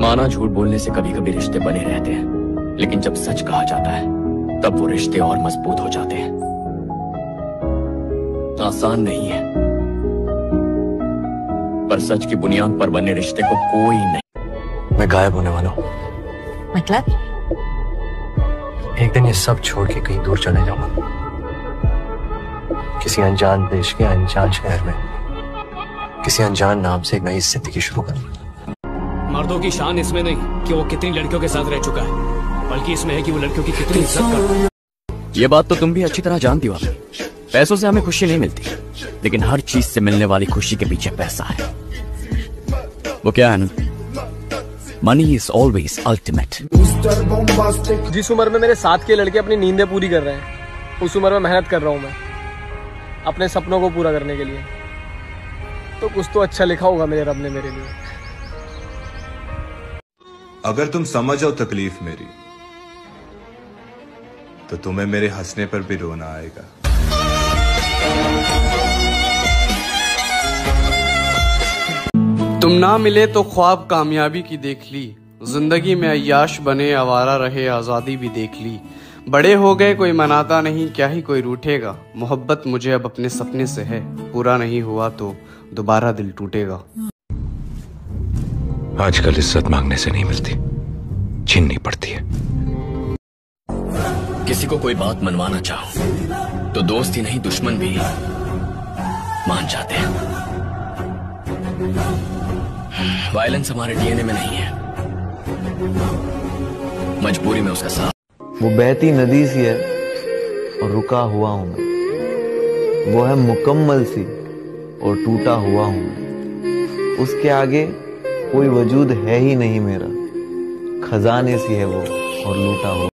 माना झूठ बोलने से कभी कभी रिश्ते बने रहते हैं। लेकिन जब सच कहा जाता है तब वो रिश्ते और मज़बूत हो जाते हैं। आसान नहीं है। पर सच की बुनियाद पर बने रिश्ते को कोई नहीं। मैं गायब होने वाला हूँ। मतलब? एक दिन ये सब छोड़ के कहीं दूर चले जाऊँगा। किसी अनजान देश के अनजान शहर में। किसी अनजान नाम से एक नई ज़िंदगी शुरू करूँगा। मर्दों की शान इसमें नहीं कि वो कितनी लड़कियों के साथ रह चुका है बल्कि इसमें है कि वो लड़कियों की कितनी इज़्ज़त करता है। ये बात तो तुम भी अच्छी तरह जानती हो पैसों से हमें खुशी नहीं मिलती लेकिन हर चीज़ से मिलने वाली खुशी के पीछे पैसा है। वो क्या है ना? मनी इज़ ऑलवेज अल्टीमेट जिस उम्र में मेरे साथ के लड़के अपनी नींदें पूरी कर रहे हैं उस उम्र में मेहनत कर रहा हूँ मैं अपने सपनों को पूरा करने के लिए। तो कुछ तो अच्छा लिखा होगा मेरे रब ने मेरे लिए। अगर तुम समझो तकलीफ़ मेरी तो तुम्हें मेरे हंसने पर भी रोना आएगा। तुम ना मिले तो ख्वाब कामयाबी की देख ली। ज़िंदगी में अयाश बने आवारा रहे आज़ादी भी देख ली। बड़े हो गए कोई मनाता नहीं क्या ही कोई रूठेगा। मोहब्बत मुझे अब अपने सपने से है पूरा नहीं हुआ तो दोबारा दिल टूटेगा। आजकल इज़्ज़त मांगने से नहीं मिलती। छीननी पड़ती है। किसी को कोई बात मनवाना चाहो तो दोस्त ही नहीं दुश्मन भी मान जाते हैं। वायलेंस हमारे डीएनए में नहीं है। मजबूरी में उसका साथ। वो बहती नदी सी है और रुका हुआ हूँ मैं। वो है मुकम्मल सी और टूटा हुआ हूँ मैं। उसके आगे कोई वजूद है ही नहीं मेरा। खजाने सी है वो और लूटा हुआ।